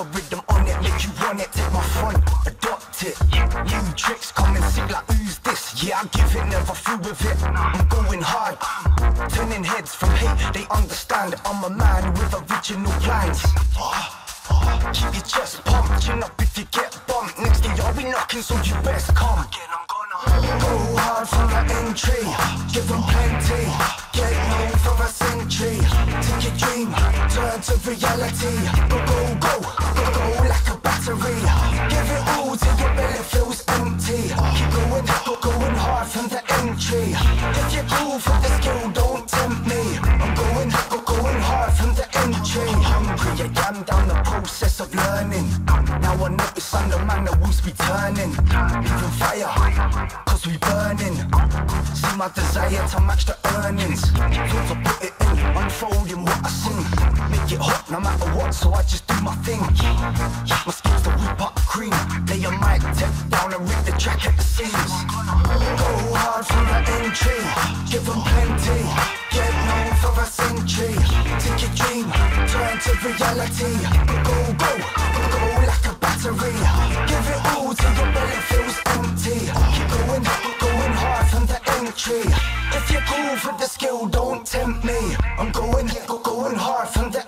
it, make you want it. Take my front, adopt it. New tricks come and sick like who's this? Yeah, I give it, never through with it. I'm going hard, turning heads from hate. They understand I'm a man with original plans. Keep your chest pumped, chin up if you get bumped. Next day I'll be knocking, so you best come. Again, I'm gonna go hard from the entry, give them plenty. Get known for a century. Take your dream, turn to reality. If you're cool for the skill, don't tempt me. I'm going, go, going hard from the entry. Hungry, I am down the process of learning. Now I notice I'm the man that wants be turning. Even fire, cause we burning. See my desire to match the earnings. Thought to put it in, unfolding what I sing. It hot no matter what, so I just do my thing. My skills to whip up cream. Lay a mic, tip down and rip the track at the seams. Go hard from the entry, give them plenty. Get known for a century. Take your dream, turn to reality. Go, go, go, go, go like a battery. Give it all till your belly feels empty. Keep going, going hard from the entry. If you're cool for the skill, don't tempt me. I'm going, go, going hard from the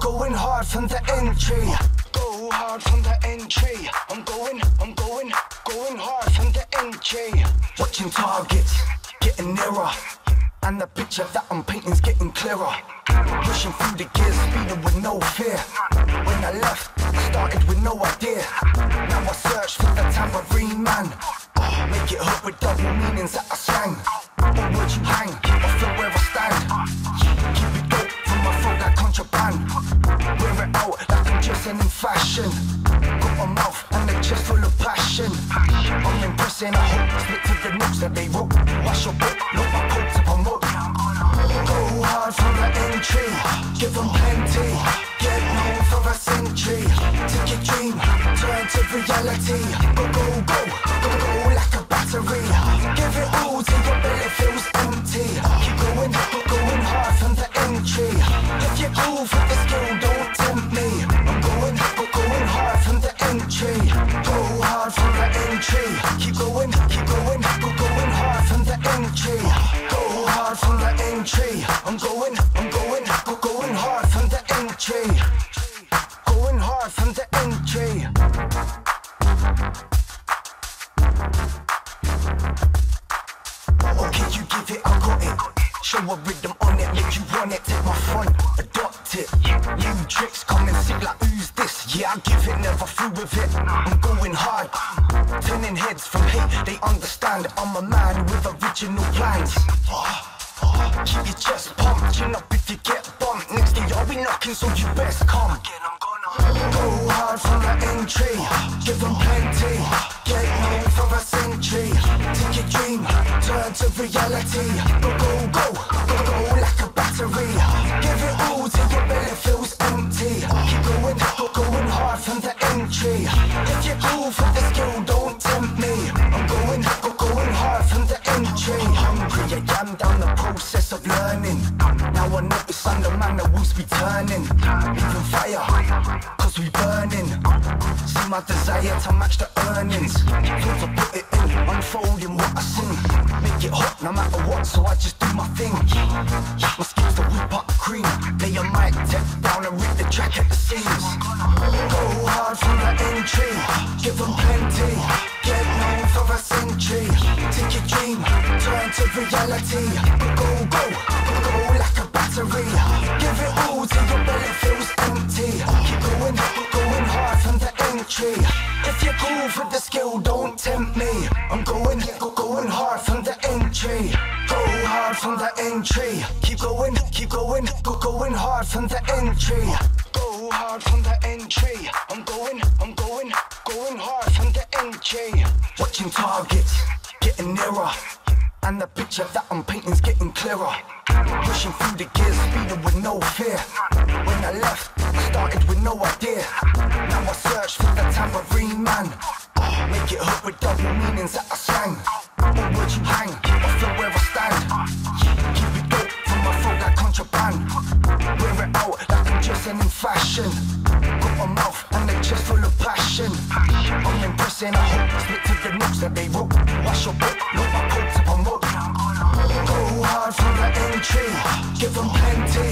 going, go, going hard from the entry. Go hard from the entry. I'm going, I'm going, going hard from the entry. Watching targets, getting nearer. And the picture that I'm painting's getting clearer. Pushing through the gears, speeding with no fear. When I left, started with no idea. Now I search for the tambourine man. Oh, make it hook with double meanings that I slang. Or would you hang? I feel where dressing in fashion. Got a mouth and a chest full of passion. I'm impressing, I hope. Split to the notes that they wrote. Wash your book, look my coat to promote. Go hard from the entry, give them plenty. Get known for a century. Take your dream, turn to reality. Go, go, go, Keep going, keep going, go, going hard from the entry. Go hard from the entry. I'm going, I'm going, go, going hard from the entry. Going hard from the entry. Okay, you give it, I got it. Show a rhythm on it, make you want it. Take my front, adopt it. New tricks come and sick like who's this? Yeah, I give it, never through with it. I'm turning heads from hate. They understand I'm a man with original plans. Keep your chest pumped, chin up if you get bumped. Next day I'll be knocking, so you best come. Again, I'm gonna go hard from the entry, give them plenty. Get known for a century. Take your dream, turn to reality. Go, go, go, go, go like a battery. Give it all till your belly feels empty. Keep going, go, going hard from the entry. If you're cool for the Now I notice I'm the man that wants be turning. Even fire, cause we burning. See my desire to match the earnings. Thought to put it in, unfolding what I sing. Make it hot no matter what, so I just do my thing. My skills to whip up cream. Lay a mic, tip down and rip the track at the seams. Go hard from the entry, give them plenty. Get known for a century. Take your dream, turn to reality. Entry. Keep going, keep going, go, going hard from the entry. Go hard from the entry. I'm going, I'm going, going hard from the entry. Watching targets, getting nearer. And the picture that I'm painting's getting clearer. Pushing through the gears, speeding with no fear. When I left, I started with no idea. Now I search for the tambourine man. Make it hook with double meanings that I and I. Split to the nooks that they wrote. Wash your book, no, my coat's up on road. Go hard for the entry, give them plenty.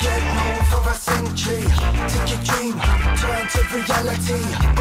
Get home for a century. Take your dream, turn to reality.